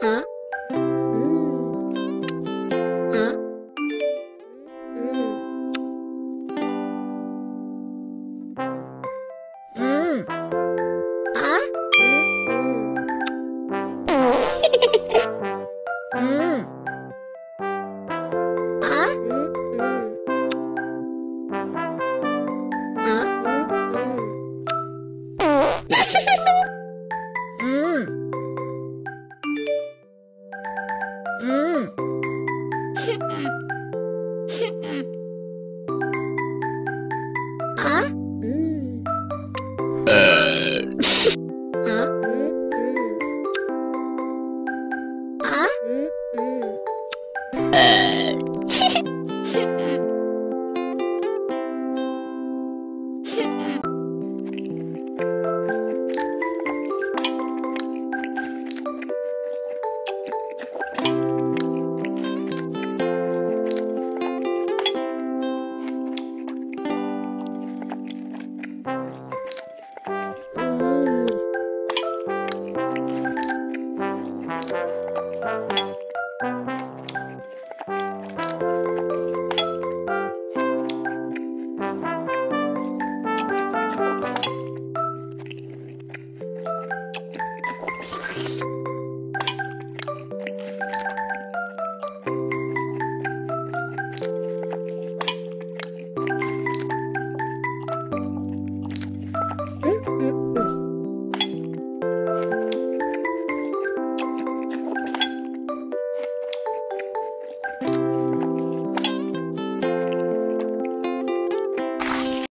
啊，嗯，啊，嗯，嗯，啊，嗯，啊，嗯，啊，嗯，啊，嗯，啊。Huh?